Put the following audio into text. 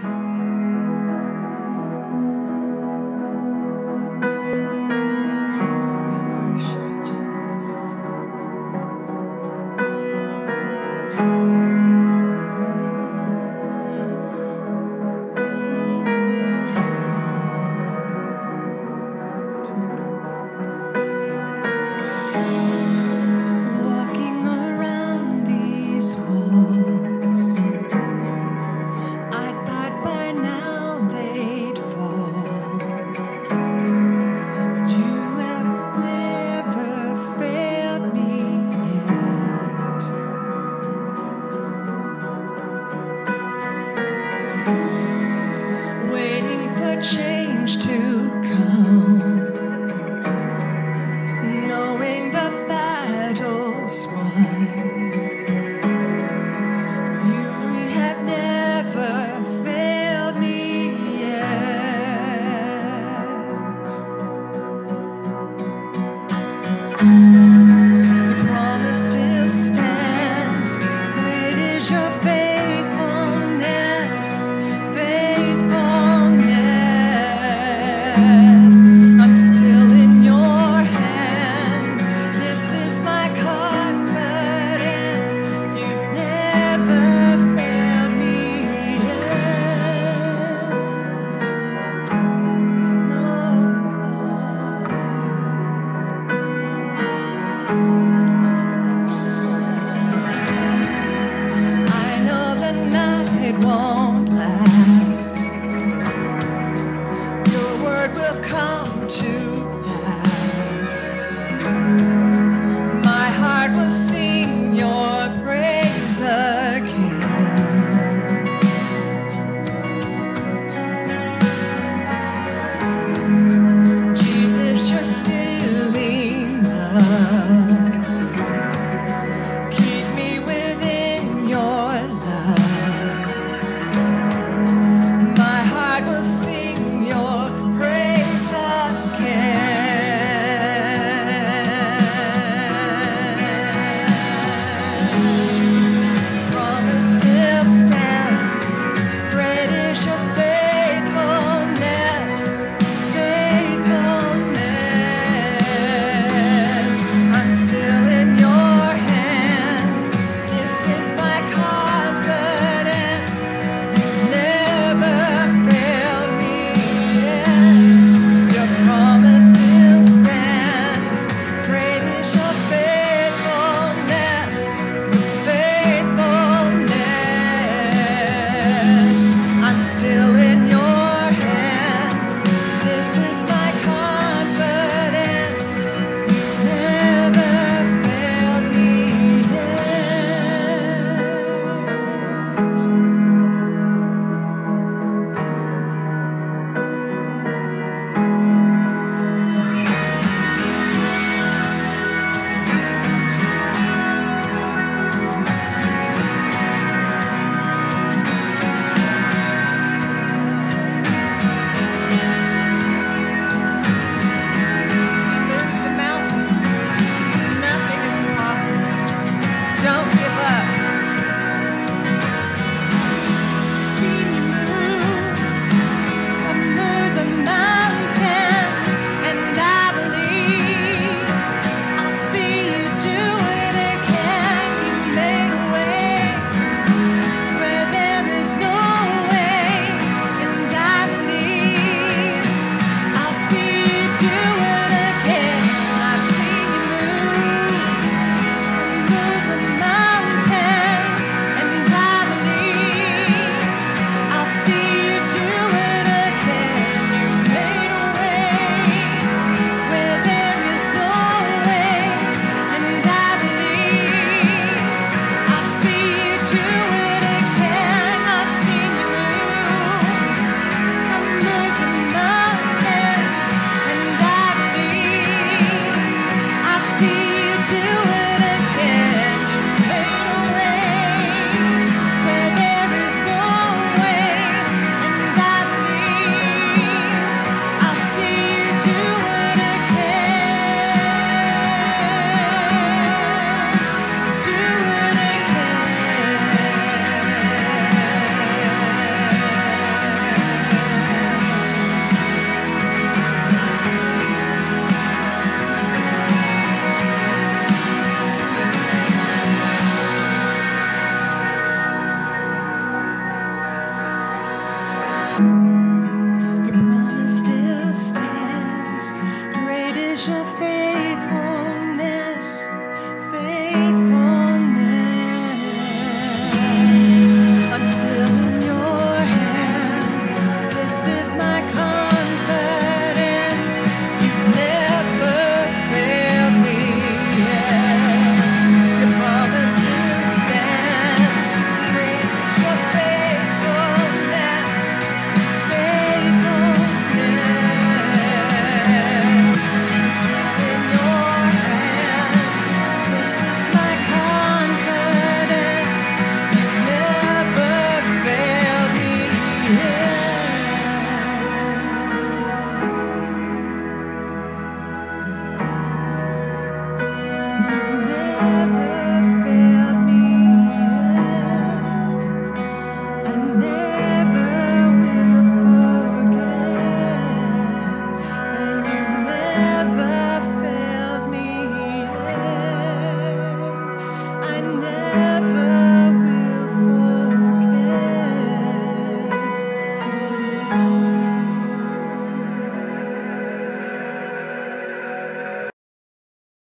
Walking night